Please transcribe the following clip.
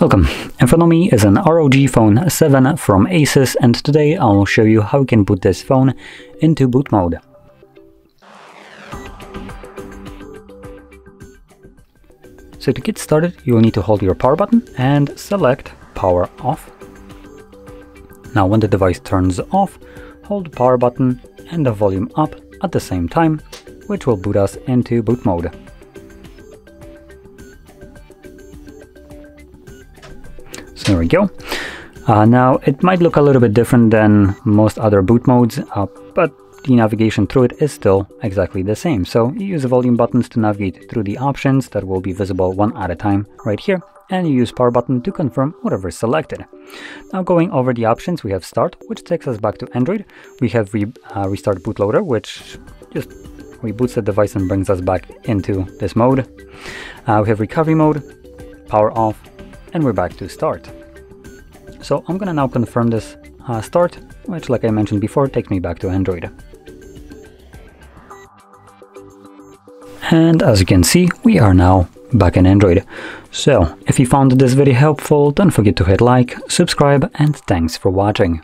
Welcome, in front of me is an ROG Phone 7 from Asus and today I will show you how you can put this phone into boot mode. So to get started you will need to hold your power button and select power off. Now when the device turns off, hold the power button and the volume up at the same time, which will boot us into boot mode. So there we go. Uh, now it might look a little bit different than most other boot modes, uh, but the navigation through it is still exactly the same. So you use the volume buttons to navigate through the options that will be visible one at a time right here, and you use power button to confirm whatever is selected. Now going over the options, we have start, which takes us back to Android. We have re uh, restart bootloader, which just reboots the device and brings us back into this mode. Uh, we have recovery mode, power off, and we're back to start. So I'm gonna now confirm this uh, start, which like I mentioned before, takes me back to Android. And as you can see, we are now back in Android. So, if you found this video helpful, don't forget to hit like, subscribe, and thanks for watching.